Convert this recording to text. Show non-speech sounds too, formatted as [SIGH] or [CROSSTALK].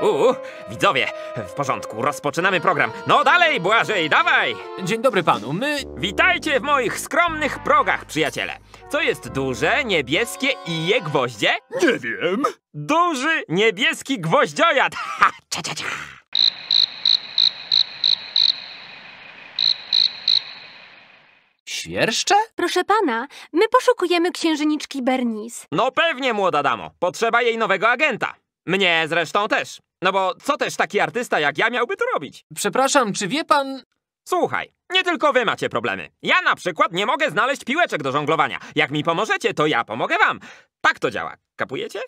Uuu, widzowie, w porządku, rozpoczynamy program. No dalej, Błażej, dawaj! Dzień dobry panu. My. Witajcie w moich skromnych progach, przyjaciele. Co jest duże, niebieskie i je gwoździe? Nie wiem. Duży, niebieski gwoździojad! [LAUGHS] Ha, cia, cia, cia. Świerszcze? Proszę pana, my poszukujemy księżniczki Bernice. No pewnie, młoda damo, potrzeba jej nowego agenta. Mnie zresztą też. No bo co też taki artysta jak ja miałby tu robić? Przepraszam, czy wie pan. Słuchaj, nie tylko wy macie problemy. Ja na przykład nie mogę znaleźć piłeczek do żonglowania. Jak mi pomożecie, to ja pomogę wam. Tak to działa. Kapujecie?